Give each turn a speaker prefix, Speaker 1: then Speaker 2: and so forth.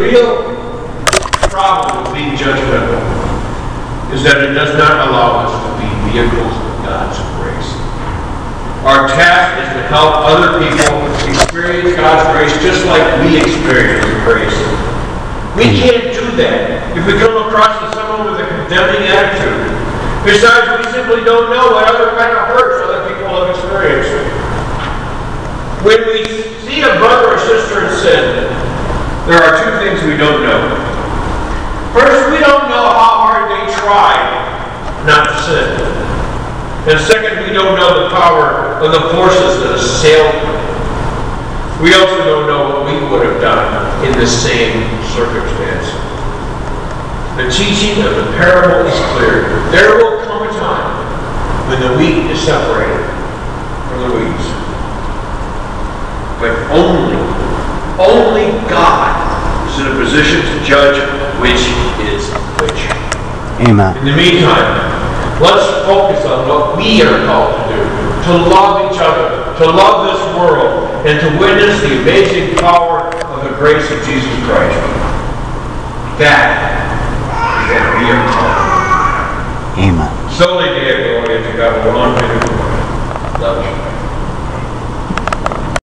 Speaker 1: real problem with being judgmental is that it does not allow us to be vehicles of God's grace. Our task is to help other people experience God's grace just like we experience grace. We can't do that if we come across as someone with a condemning attitude. Besides, we simply don't know what other kind of hurts other people have experienced. When we see a brother or sister in sin, there are two things we don't know. First, we don't know how hard they tried not to sin. And second, we don't know the power of the forces that assailed them. We also don't know what we would have done in the same circumstance. The teaching of the parable is clear. There will come a time when the wheat is separated from the weeds. But only, only God is in a position to judge which is which.
Speaker 2: Amen.
Speaker 1: In the meantime, let's focus on what we are called to do. To love each other, to love this world, and to witness the amazing power of the grace of Jesus Christ. That is what we are called.
Speaker 2: Amen.
Speaker 1: Soli Deo, gloria